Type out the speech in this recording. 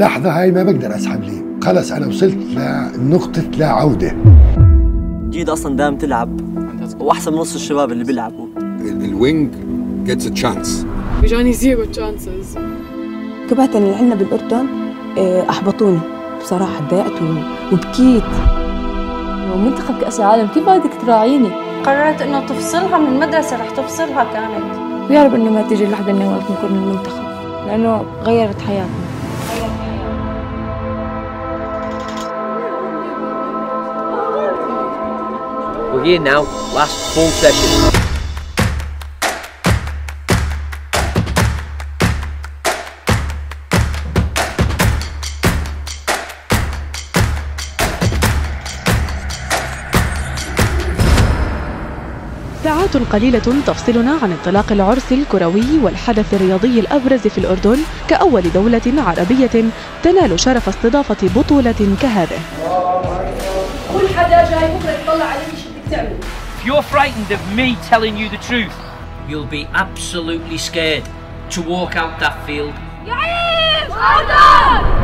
اللحظة هاي ما بقدر أسحب لي. خلص أنا وصلت لنقطة لا عودة. جيد أصلا دائم تلعب. وأحسن من نص الشباب اللي بيلعبوا. ال wing gets a chance. بيجاني zero chances كباتن اللي عندنا بالأردن آه، أحبطوني. بصراحة تضايقت وبكيت. ومنتخب كأس العالم كيف بدك تراعيني؟ قررت إنه تفصلها من المدرسة رح تفصلها كانت. ويا رب إنه ما تيجي اللحظة إني وقت نكون المنتخب لأنه غيرت حياتنا. We're here now, last full session. ساعات قليلة تفصلنا عن انطلاق العرس الكروي والحدث الرياضي الأبرز في الأردن كأول دولة عربية تنال شرف استضافة بطولة كهذه كل حدا جاي بكره يطلع علي If you're frightened of me telling you the truth, you'll be absolutely scared to walk out that field. Yes! Well done!